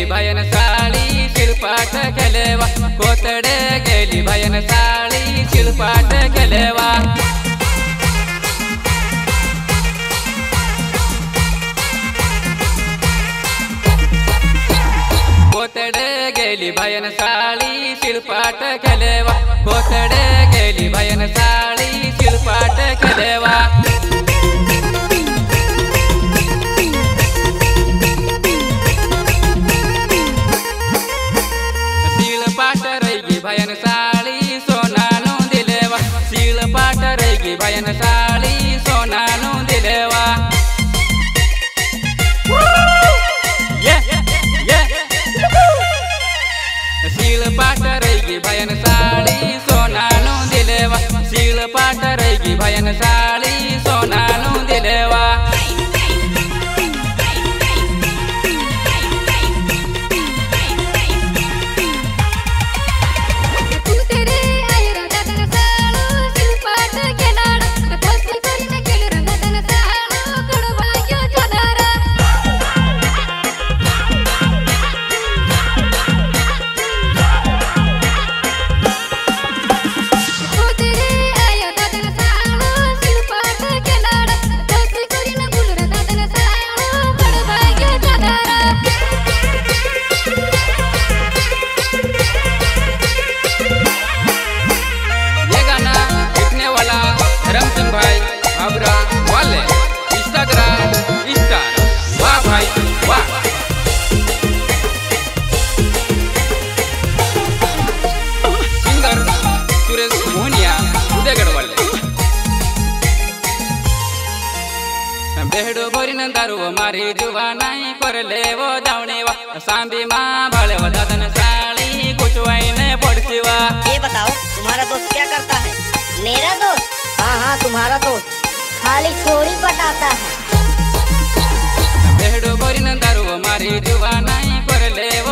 गेली भयन साळी शिळपाट केलेवा. कोतडे गेली भयन साळी शिळपाट केलेवा. कोतडे गेली भयन साळी शिळपाट केलेवा. कोतडे गेली भयन साळी शिळपाट केलेवा. भयन साळी सोनानु दिलेवा। शीळ पाट रैगी भयन साळी सोनानु दिलेवा। Yeah, yeah. शीळ पाट रैगी भयन साळी सोनानु दिलेवा। शीळ पाट रैगी भयन साळी सोनानु मारी जुवा कर करले वो। जावणेवा सांबी मा भाळेवा दादन ने कुचवाईने पडशिवा ये बताओ तुम्हारा दोस्त क्या करता है? मेरा दोस्त? हाँ हाँ तुम्हारा दोस्त। खाली छोरी पटाता है। बेहडो भरिन दारू मारी जुवा नाही करले वो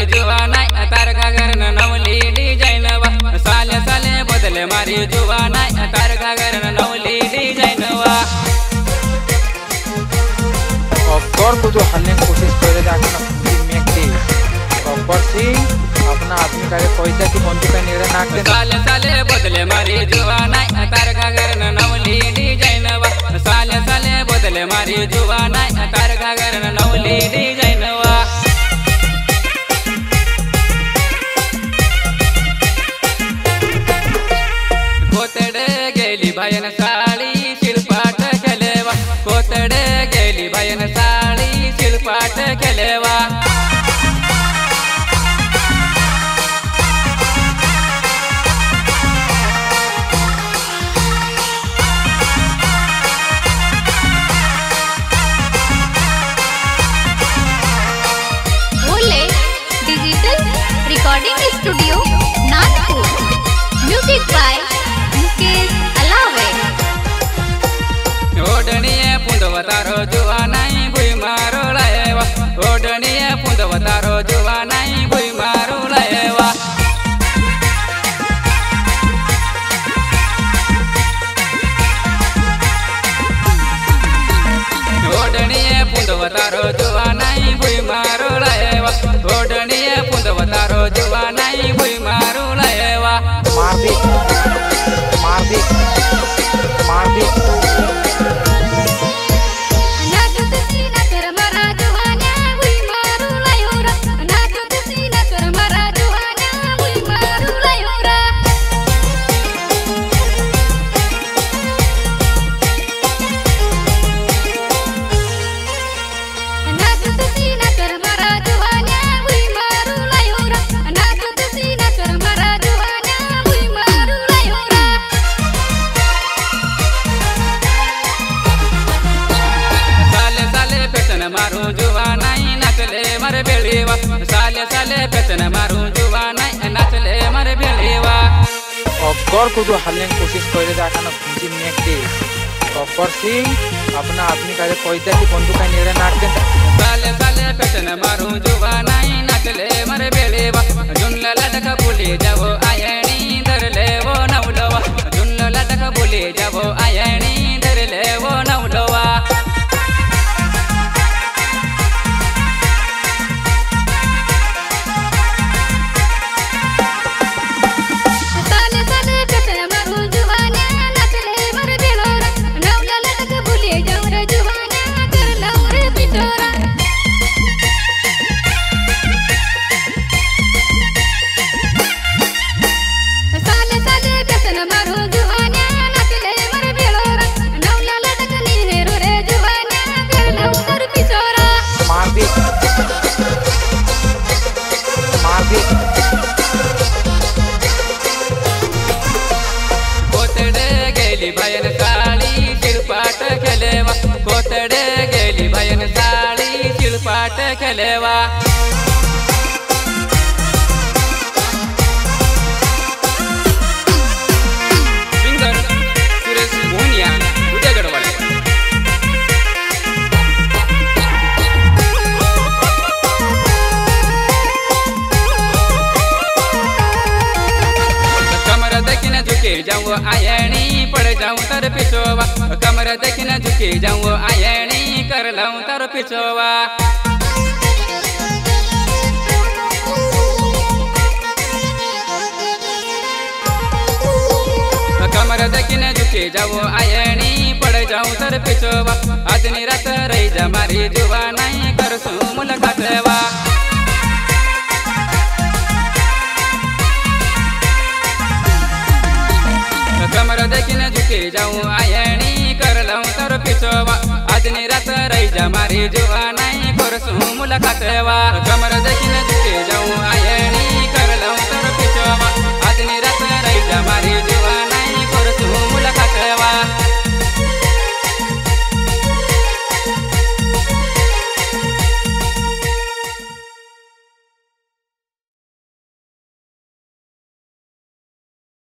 तार घागरन नवली डिझाईन वा साले साले बदले मारी जुवा नाही तार घागरन नवली डिझाईन वा गब्बर को जो हल्ने की कोशिश करे जाके ना पूरी मेक दे गब्बर सिंह अपना आदमी का पैसा की बंदी का निर्णय नाक देना साले साले बदले मारी जुवा नाही तार नवली डिझाईन वा साले साले बदले मारी जुवा नाही तार केलेवा। Digital recording studio Nagpur. Music by Mukesh अलावे पुंदवतारो जुवा ओढणीये पुंदवतारो जुवा नाही भुई मारो कर कुछ हल्ले की कोशिश करे देखा ना पूंजी में के। गब्बर सिंह अपना आदमी का पैसा की बंदूक का निगरे नाक दे बाले साले पेटन मारू जुवा नाही नाचले मरे बेले बा। जुनला लटक शिळपाट खेलेवा झुके जाऊ तर पिछोवा। कमर दक्षिण झुके जाऊ, आयणी कर लावू तर पिछोवा। कमर दक्षिण झुके जाऊ, आयणी पड जाऊ तर पिछोवा आजनी रात रही जा, मारी जुवा नाही करसू मुलाकातवा कमर दक्षिण झुके जाऊ, आयणी कर लावू तर पिछोवा रात रही जा, मारी जुवा नाही करसू मुलाकातवा कमर दक्षिण झुके जाऊ, आयणी